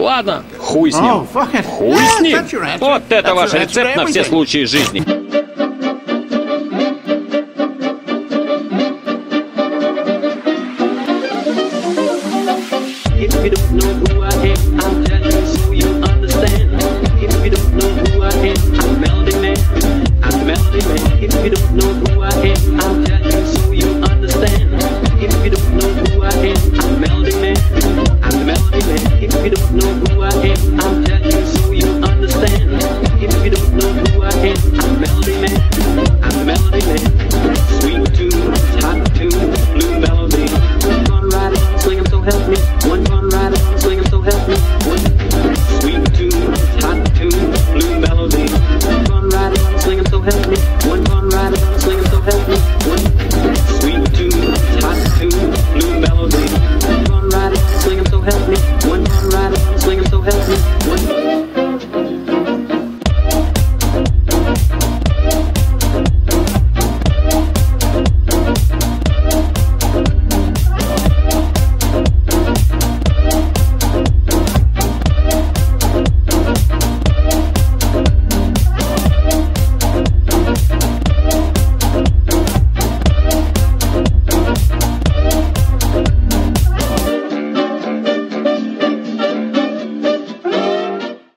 Ладно, хуй с ним. Хуй с ним. Вот это ваш рецепт на все случаи жизни. You don't know